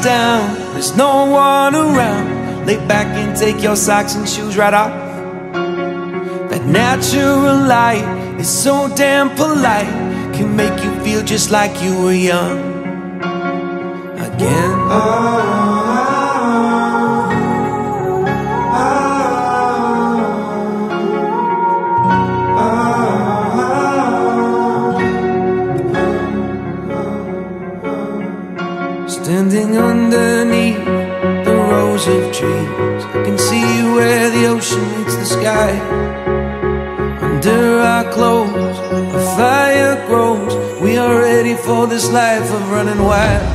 Down, there's no one around. Lay back and take your socks and shoes right off. That natural light is so damn polite, can make you feel just like you were young again. Standing of trees, I can see where the ocean meets the sky. Under our clothes, a fire grows. We are ready for this life of running wild.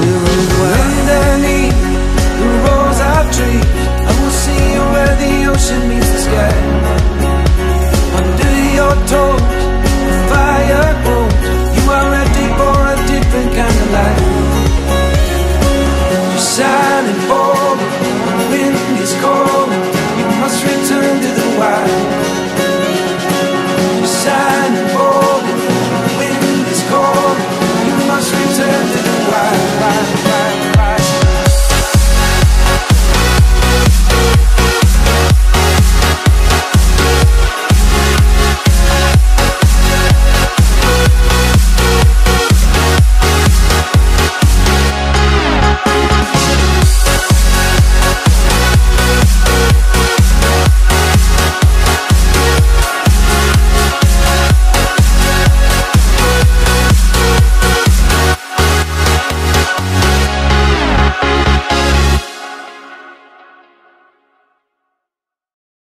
We're running wild. Underneath the rows of trees,